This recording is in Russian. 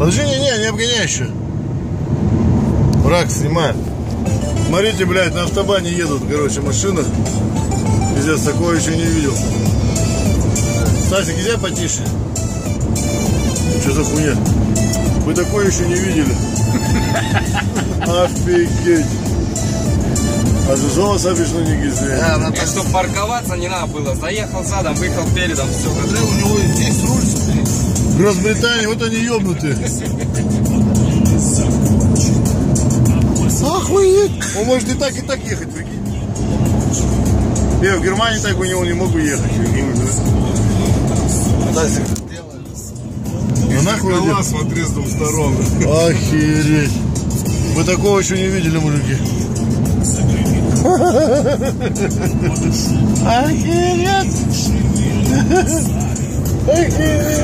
Подожди, не, не, не обгоняй еще. Враг снимает. Смотрите, блядь, на автобане едут, короче, машины. Пиздец, такого еще не видел. Стасик, иди потише. Что за хуйня? Вы такое еще не видели. Офигеть. А зазова сабишно не гизли. Да, надо... И чтобы парковаться не надо было. Заехал задом, выехал передом, все. Смотри, у него Гросбритания, вот они ебнутые. Охуеть! Он может и так, и так ехать, прикинь. Я в Германии так у него не могу ехать. Ну нахуй идет? смотри, с двух сторон. Охереть. Вы такого еще не видели, мужики. Охереть. Охереть.